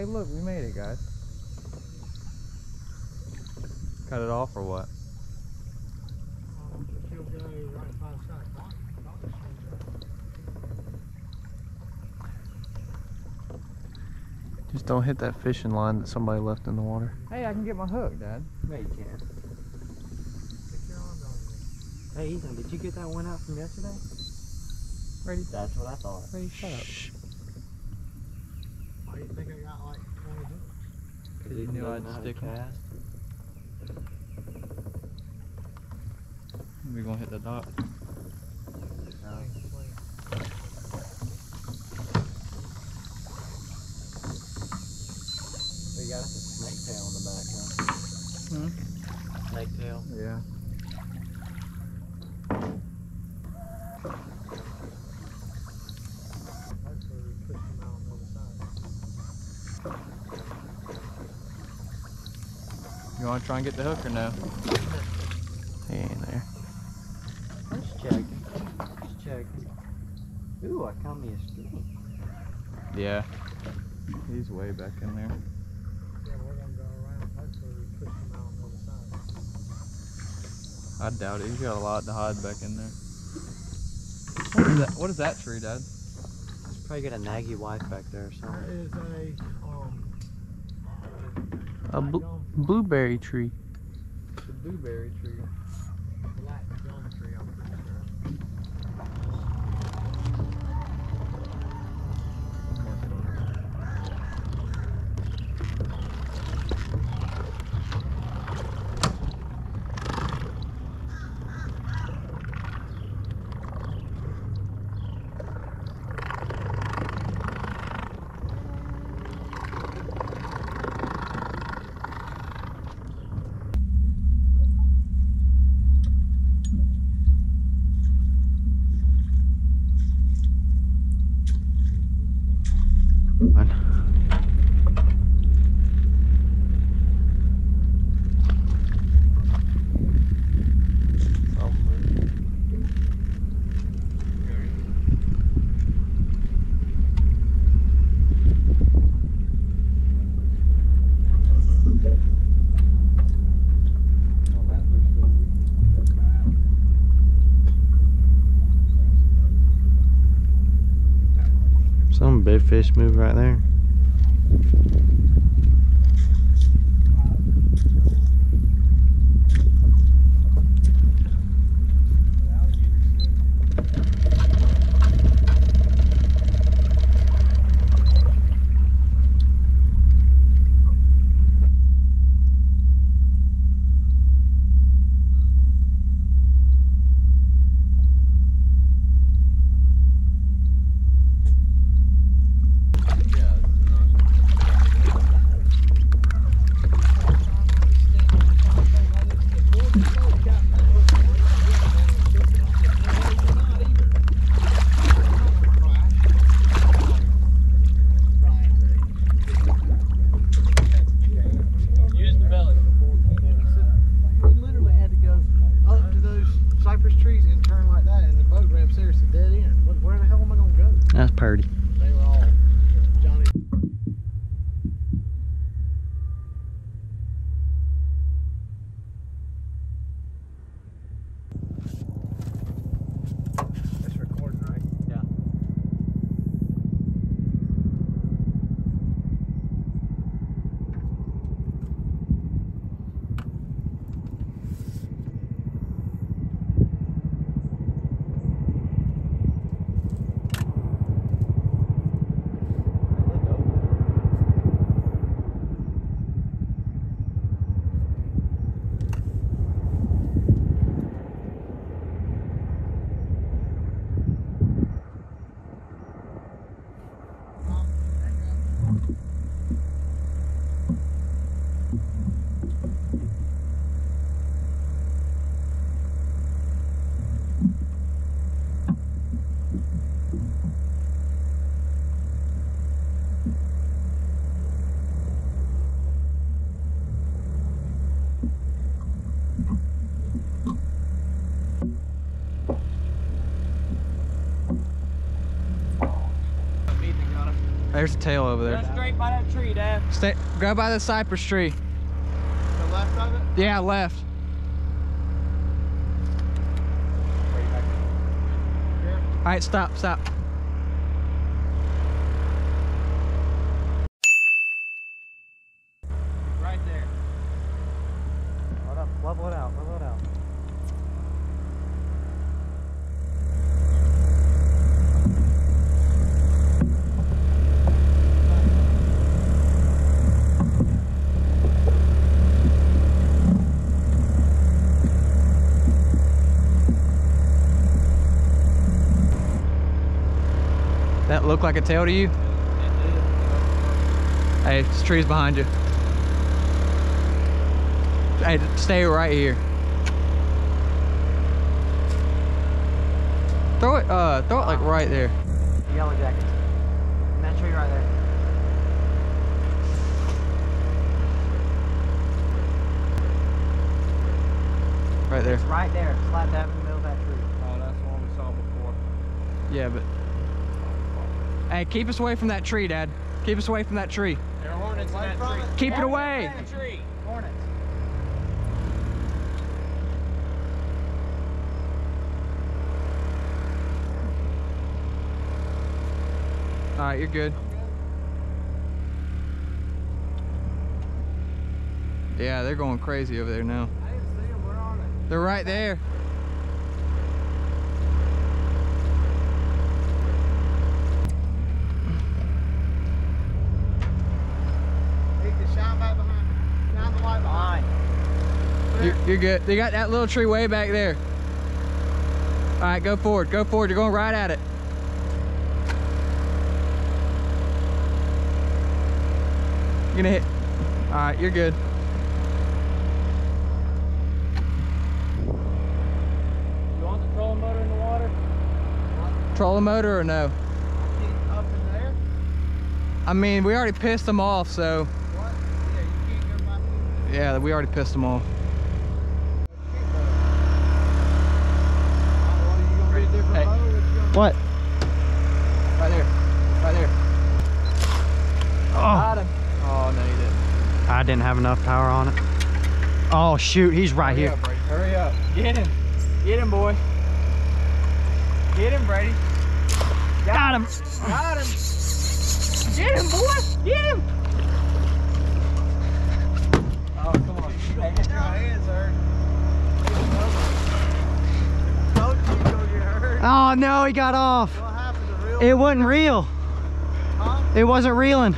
Hey, look, we made it, guys. Cut it off or what? Um, she'll go right by the side. Doc- Doc's still there. Just don't hit that fishing line that somebody left in the water. Hey, I can get my hook, Dad. No, you can't. Stick your arms on me. Hey, Ethan, did you get that one out from yesterday? Ready? That's what I thought. Ready, shut up. Why do you think I got like 20 hooks? Because he knew I'd stick 'em. cast. We're gonna hit the dock. Swing, swing. Got a snake tail on the back, huh? Hmm? Snake tail. Yeah. Hopefully we push them out on the other side. You wanna try and get the hook or no? He ain't there. Just checking. Just checking. Ooh, I caught me a skinny. Yeah. He's way back in there. Yeah, we're gonna go around. Hopefully we push them out on the other side. I doubt it. He's got a lot to hide back in there. What is that? What is that tree, Dad? It's probably got a naggy wife back there or something. is a, um, A bl- blueberry tree. The blueberry tree. black gum tree, I'm pretty sure. Some big fish move right there. There's a tail over Go there. straight by that tree, Dad. Stay. Go by the cypress tree. The left of it? Yeah, left. All right, stop, stop. Look like a tail to you? Hey, this tree's behind you. Hey, stay right here. Throw it, uh, throw it like right there. The yellow jackets. And that tree right there. Right there. It's right there. Slap that in the middle of that tree. Oh, that's the one we saw before. Yeah, but. Hey, keep us away from that tree, Dad. Keep us away from that tree. There are hornets Away from it? Keep it away. tree. Hornets. All right, you're good. Yeah, they're going crazy over there now. I didn't see them. Where are they? They're right there. He can shine back behind. Shine the light behind. Fine. You're, you're good. They got that little tree way back there. All right, go forward. Go forward. You're going right at it. You're gonna hit. All right, you're good. You want the trolling motor in the water? Trolling motor or no? Up in there. I mean, we already pissed them off, so What? Yeah, you can't go back yeah, we already pissed them off. Oh, well, you gonna be a different Hey. boat? What you gonna What? Right there. Right there. Oh. Got him. Oh, no, you didn't. I didn't have enough power on it. Oh shoot, he's right Hurry here. up, Hurry up. Get him. Get him, boy. Get him, Brady. Got him. Got him. Get him, boy. Get him. Oh, come on. Hey, Your hands hurt. Told you you gonna get hurt. Oh no, he got off. What happened to reel? It wasn't real. Huh? It wasn't reeling.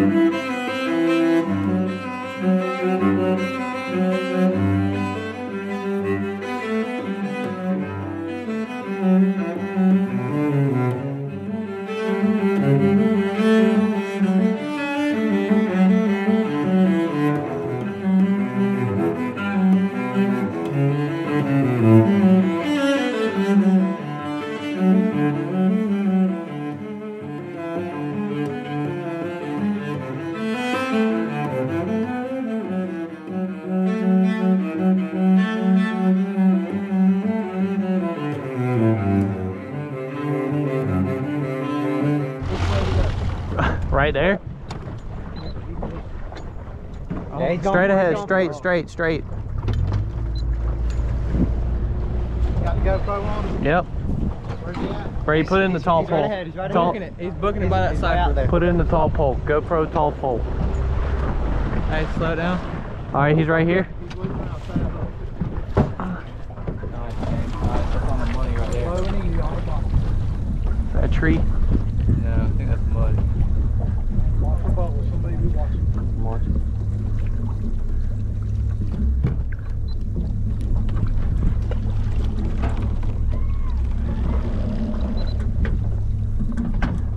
Mm-hmm. right there? Okay, straight ahead, straight, straight, straight. Got the GoPro on? Yep. Where's he at? Bray, put in the tall he's pole. Right he's right tall, it. He's booking it by that side cypher there. Put in the tall pole. GoPro tall pole. Hey, slow down. All right, he's right here. Tree. No, I think that's mud. Watch the bubble. Somebody be watching.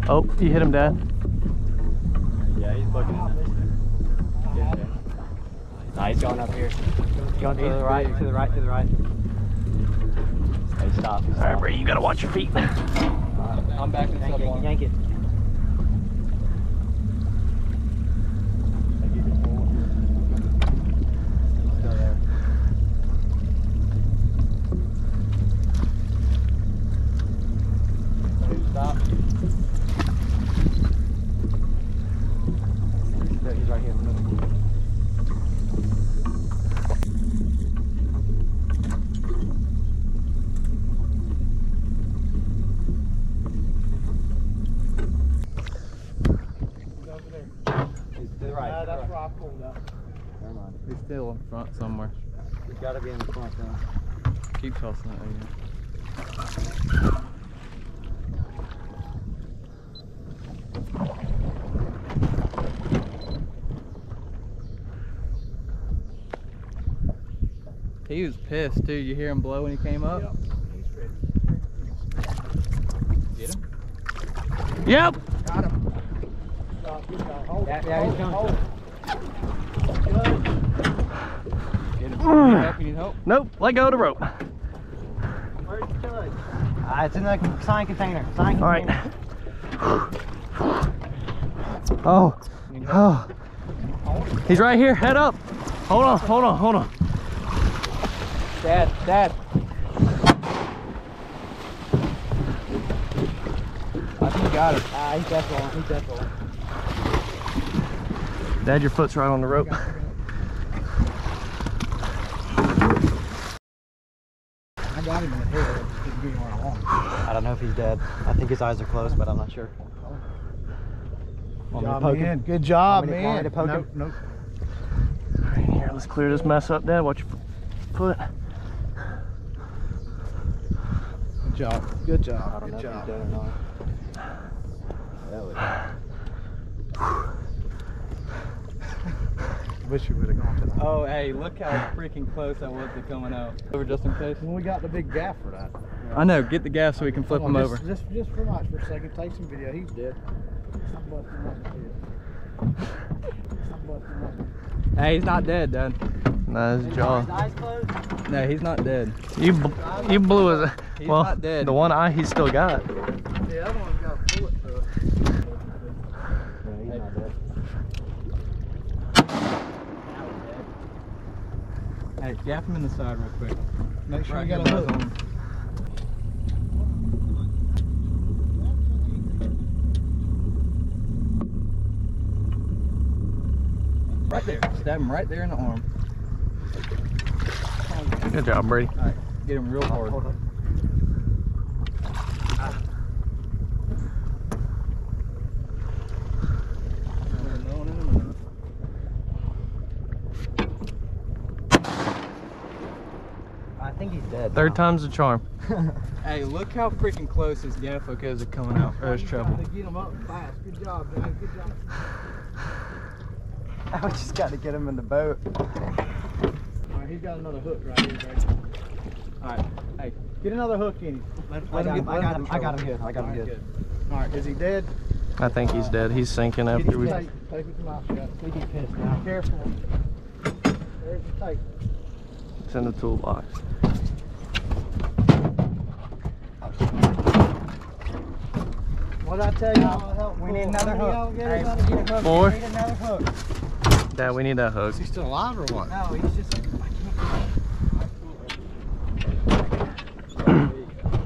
Oh, you hit him, Dad. Yeah, he's looking at this. Nah, he's going up here. Going to the right, to the right, to the right. Hey, stop. All right, stop. Brady, you gotta watch your feet. I'm back in sub one. yank it. Still there. Stop. There, he's right here in the middle. He's over there. He's to the right. Nah, to the that's right. where I pulled up. Never mind. He's still in front somewhere. He's got to be in the front though. Keep tossing it again. He was pissed too. You hear him blow when he came up? Yep. He's ready. Get him? Yep. Got him. Good job. Hold Yeah, it, yeah, he's hold it, going. hold it. Get him. Need help? You need help? Nope. Let go of the rope. Where's the judge? Uh, it's in the sign container. Sign All right. container. Oh. Oh. He's right here. Head up. Hold on. Hold on. Hold on. Dad, Dad. I think you got him. Ah, he's definitely, he's definitely. Dad, your foot's right on the rope. I got him in the head. I just didn't get him where I want him. I don't know if he's dead. I think his eyes are closed, but I'm not sure. To job, man. Good job, Want me to- man. nope, him? nope. All right, here, let's clear this mess up, Dad. Watch your foot. Good job. Good I job. Good if he's job. dead or not. That was. Wish you would have gone to that. Oh, hey, look how freaking close I was to coming out. Over just in case. When we got the big gaff for that. I know. Get the gaff so we can flip Hold him on, over. just, Just, just relax for a second. Take some video. He's dead. I'm busting my head. I'm busting my head. Hey, he's not dead, Dad. Nah, his jaw. eyes closed? No, he's not dead. You bl- you blew his. He's well, not dead. the one eye he's still got. The other one's got a bullet through it. No, he's not dead. Hey, gaff him in the side real quick. Make sure Right you got a by hook. His arm. Right there. Stab him right there in the arm. Good job, Brady. Alright, get him real hard. Hold on. I think he's dead. Third now. time's the charm. Hey, look how freaking close his gaff hook is to coming out. There's You trouble. gotta Get him up fast. Good job, Dad. Good job. I just got to get him in the boat. All right, he's got another hook right here, Brady. All right, hey, get another hook in him. Let, I let got him him, get. I got him him, I got him good. I got him All right, good. All right, is he dead? I think he's dead. He's sinking after his we. Take Tape his mouth shut. He be pissed now. Careful. There's the tape. It's in the toolbox. What did I tell you? I'll help We need another hook. Hey, out we of need a here? hook. Four. We need another hook. Dad, we need that hook. Is he still alive or what? No, he's just.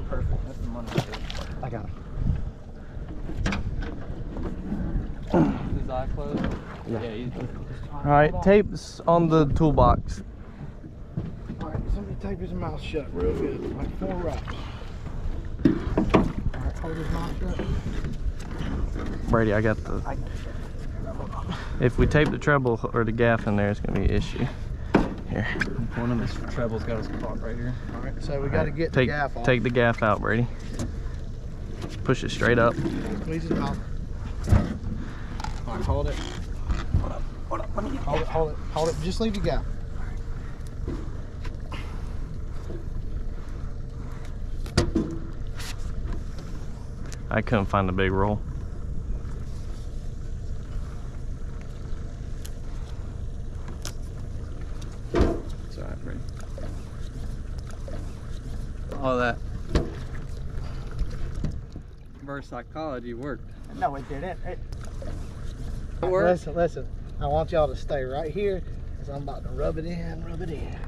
Perfect. That's the money right there. I got him. Yeah. he's All right, tapes on the toolbox. Alright, somebody tape his mouth shut real good. Like four wraps. Alright, hold his mouth shut. Brady, I got the. If we tape the treble or the gaff in there, it's gonna be an issue. Here. One of his treble's got us caught right here. Alright, so we gotta get the take, gaff off. Take the gaff out, Brady. Push it straight up. Squeeze his mouth. Alright, hold it. Hold up, hold up. Let me get hold it, hold it, hold it. Just leave the gaff. I couldn't find the big roll. It's alright, Brady. All that reverse psychology worked. No, it didn't. It, It worked. Listen, listen. I want y'all to stay right here because I'm about to rub it in, rub it in.